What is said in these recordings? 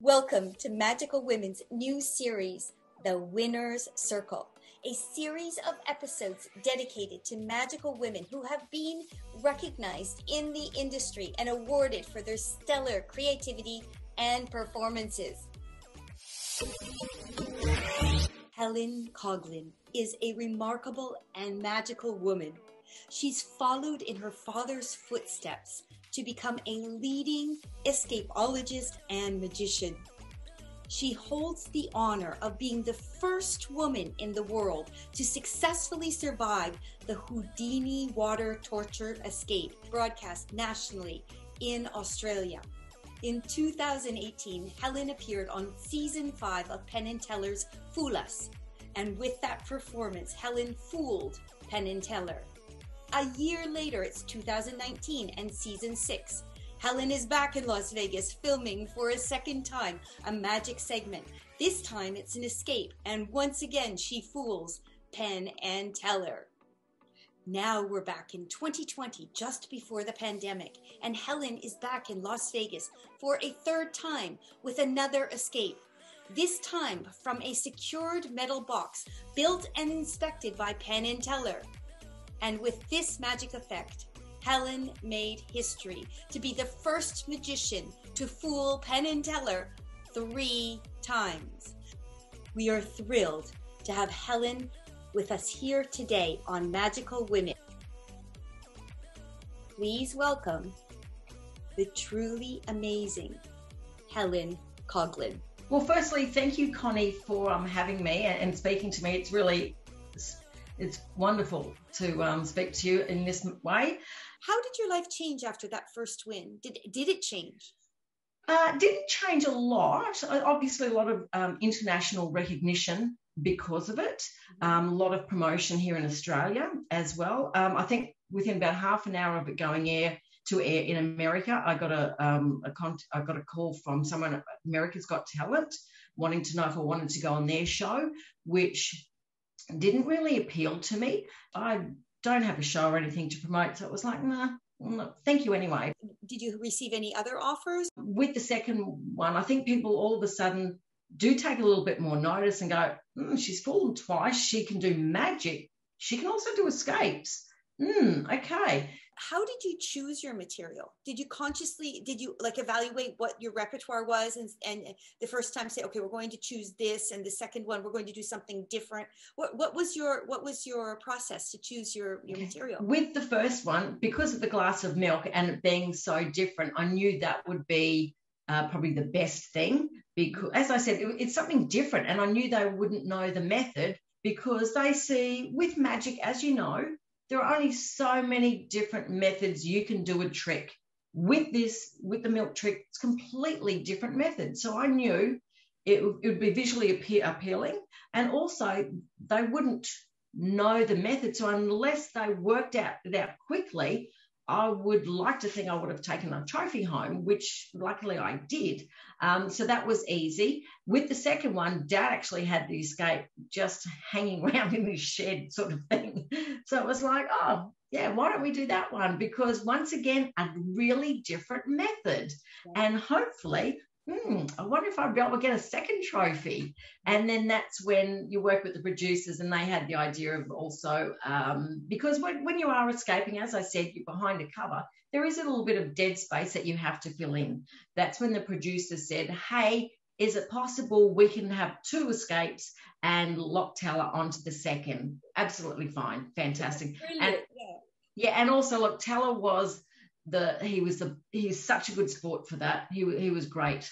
Welcome to Magical Women's new series, The Winner's Circle, a series of episodes dedicated to magical women who have been recognized in the industry and awarded for their stellar creativity and performances. Helen Coghlan is a remarkable and magical woman. She's followed in her father's footsteps to become a leading escapologist and magician. She holds the honor of being the first woman in the world to successfully survive the Houdini water torture escape broadcast nationally in Australia. In 2018, Helen appeared on season five of Penn and Teller's Fool Us. And with that performance, Helen fooled Penn and Teller. A year later, it's 2019 and season six. Helen is back in Las Vegas filming for a second time a magic segment. This time it's an escape, and once again she fools Penn and Teller. Now we're back in 2020, just before the pandemic, and Helen is back in Las Vegas for a third time with another escape. This time from a secured metal box built and inspected by Penn and Teller. And with this magic effect, Helen made history to be the first magician to fool Penn and Teller three times. We are thrilled to have Helen with us here today on Magical Women. Please welcome the truly amazing Helen Coghlan. Well, firstly, thank you, Connie, for um, having me and speaking to me. It's really it's wonderful to um, speak to you in this way. How did your life change after that first win? Did did it change? Uh, didn't change a lot. Obviously, a lot of um, international recognition because of it. Mm-hmm. Um, a lot of promotion here in Australia as well. Um, I think within about half an hour of it going air to air in America, I got a, um, a con- I got a call from someone America's Got Talent wanting to know if I wanted to go on their show, which didn't really appeal to me. I don't have a show or anything to promote, so it was like, nah, no, thank you anyway. Did you receive any other offers? With the second one, I think people all of a sudden do take a little bit more notice and go, mm, she's fallen twice. She can do magic. She can also do escapes. Mm, okay. how did you choose your material? Did you consciously did you like evaluate what your repertoire was and, and the first time say okay we're going to choose this and the second one we're going to do something different. What, what was your what was your process to choose your your material? With the first one because of the glass of milk and it being so different i knew that would be uh, probably the best thing because as i said it, it's something different and i knew they wouldn't know the method because they see with magic as you know there are only so many different methods you can do a trick. With this, with the milk trick, it's completely different method. So I knew it, it would be visually appealing, and also they wouldn't know the method. So unless they worked out that quickly, I would like to think I would have taken a trophy home, which luckily I did. Um, so that was easy. With the second one, Dad actually had the escape just hanging around in his shed, sort of thing. So it was like, oh, yeah, why don't we do that one? Because once again, a really different method. And hopefully, hmm, I wonder if I'd be able to get a second trophy. And then that's when you work with the producers, and they had the idea of also um, because when, when you are escaping, as I said, you're behind a cover, there is a little bit of dead space that you have to fill in. That's when the producer said, hey, is it possible we can have two escapes and lock Teller onto the second? Absolutely fine. Fantastic. And, yeah. yeah, and also look, Teller was the he was the he's such a good sport for that. He he was great.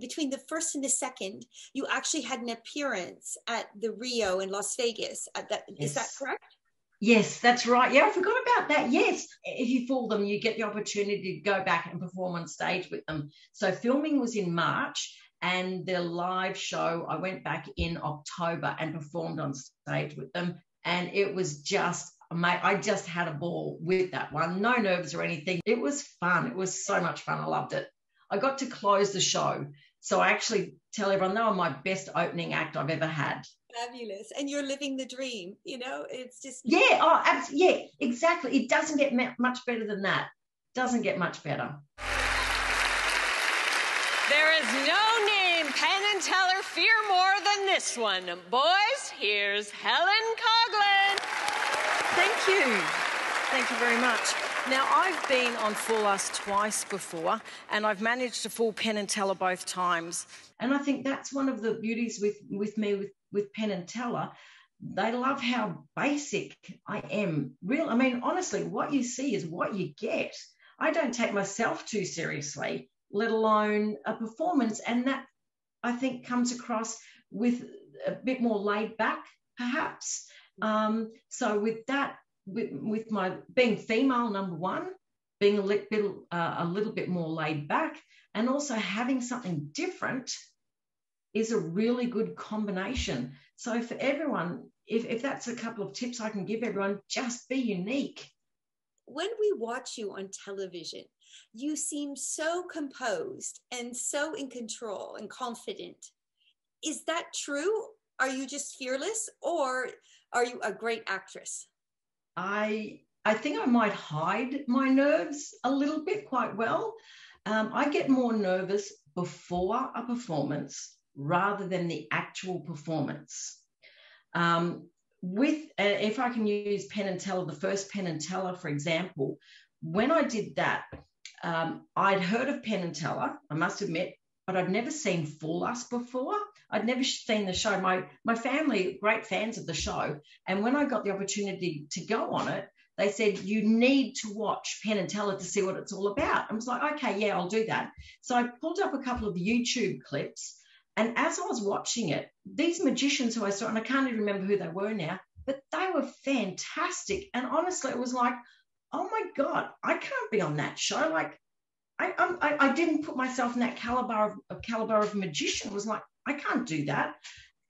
Between the first and the second, you actually had an appearance at the Rio in Las Vegas. Uh, at that yes. is that correct? Yes, that's right. Yeah, I forgot about that. Yes, if you fool them, you get the opportunity to go back and perform on stage with them. So filming was in March, and the live show I went back in October and performed on stage with them, and it was just mate, I just had a ball with that one. No nerves or anything. It was fun. It was so much fun. I loved it. I got to close the show. So I actually tell everyone they were my best opening act I've ever had. Fabulous. And you're living the dream, you know, it's just. Yeah, oh, abs- yeah, exactly. It doesn't get much better than that. Doesn't get much better. There is no name Penn and Teller fear more than this one. Boys, here's Helen Coghlan. Thank you. Thank you very much. Now, I've been on Fool Us twice before, and I've managed to fool Penn and Teller both times. And I think that's one of the beauties with, with me with, with Penn and Teller. They love how basic I am. Real, I mean, honestly, what you see is what you get. I don't take myself too seriously, let alone a performance. And that I think comes across with a bit more laid back, perhaps. Um, so with that, with, with my being female, number one, being a little bit, uh, a little bit more laid back, and also having something different is a really good combination. So for everyone, if, if that's a couple of tips I can give everyone, just be unique. When we watch you on television, you seem so composed and so in control and confident. Is that true? Are you just fearless or are you a great actress? I I think I might hide my nerves a little bit quite well. Um, I get more nervous before a performance rather than the actual performance. Um, with uh, if I can use Penn and Teller, the first Penn and Teller, for example, when I did that, um, I'd heard of Penn and Teller, I must admit, but I'd never seen Fool Us before. I'd never seen the show. My my family, great fans of the show, and when I got the opportunity to go on it, they said you need to watch Penn and Teller to see what it's all about. I was like, okay, yeah, I'll do that. So I pulled up a couple of YouTube clips, and as I was watching it, these magicians who I saw, and I can't even remember who they were now, but they were fantastic. And honestly, it was like, oh my god, I can't be on that show. Like I, I, I didn't put myself in that caliber of, caliber of magician. It was like, I can't do that.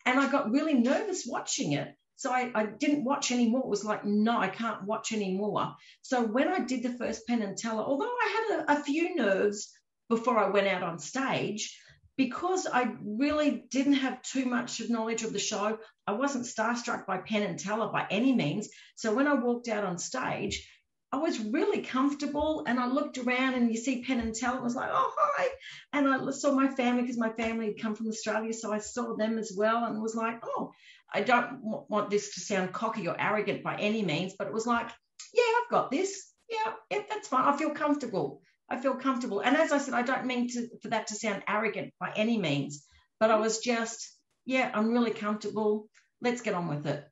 And I got really nervous watching it. So I, I didn't watch anymore. It was like, no, I can't watch anymore. So when I did the first Penn and Teller, although I had a, a few nerves before I went out on stage, because I really didn't have too much of knowledge of the show, I wasn't starstruck by Penn and Teller by any means. So when I walked out on stage, I was really comfortable and I looked around and you see Penn and Teller was like, oh, hi. And I saw my family because my family had come from Australia. So I saw them as well and was like, oh, I don't want this to sound cocky or arrogant by any means, but it was like, yeah, I've got this. Yeah, yeah that's fine. I feel comfortable. I feel comfortable. And as I said, I don't mean to, for that to sound arrogant by any means, but I was just, yeah, I'm really comfortable. Let's get on with it.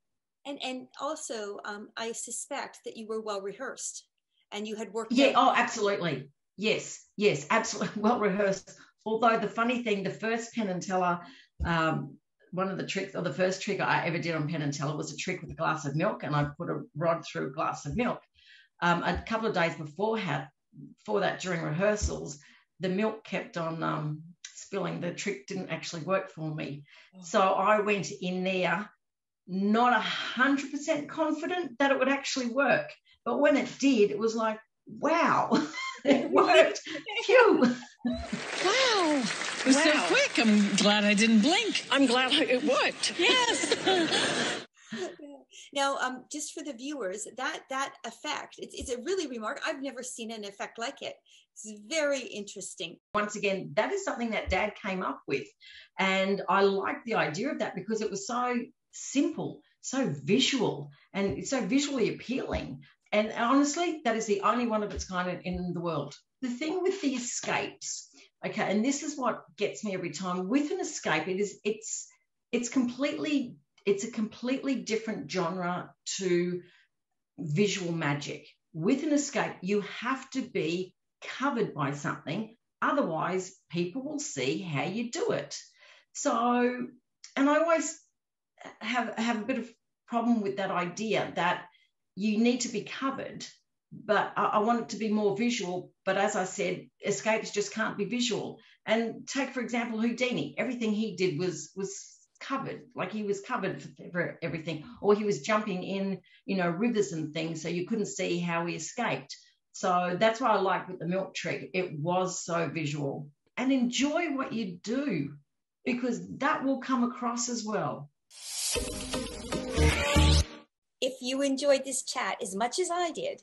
And and also, um, I suspect that you were well rehearsed, and you had worked. Yeah. Oh, absolutely. Yes. Yes. Absolutely well rehearsed. Although the funny thing, the first Penn and Teller, um, one of the tricks, or the first trick I ever did on Penn and Teller was a trick with a glass of milk, and I put a rod through a glass of milk. Um, a couple of days before, had, for that during rehearsals, the milk kept on um, spilling. The trick didn't actually work for me. Oh. So I went in there not a 100% confident that it would actually work. But when it did, it was like, wow, it worked. Phew. Wow. It was wow. so quick. I'm glad I didn't blink. I'm glad it worked. Yes. now, um, just for the viewers, that that effect, it's, it's a really remarkable. I've never seen an effect like it. It's very interesting. Once again, that is something that Dad came up with, and I like the idea of that because it was so simple, so visual, and it's so visually appealing. And honestly, that is the only one of its kind in the world. The thing with the escapes, okay, and this is what gets me every time. With an escape, it is it's it's completely it's a completely different genre to visual magic. With an escape, you have to be covered by something, otherwise, people will see how you do it. So, and I always have have a bit of problem with that idea that you need to be covered but I, I, want it to be more visual. But as i said escapes just can't be visual. And take for example houdini. Everything he did was was covered. Like he was covered for everything. Or he was jumping in you know rivers and things so you couldn't see how he escaped. So that's why i like with the milk trick. It was so visual. And enjoy what you do because that will come across as well if you enjoyed this chat as much as I did,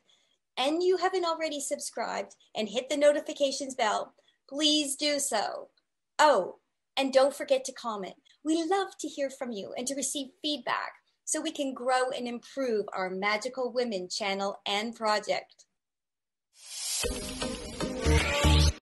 and you haven't already subscribed and hit the notifications bell, please do so. Oh, and don't forget to comment. We love to hear from you and to receive feedback so we can grow and improve our Magical Women channel and project.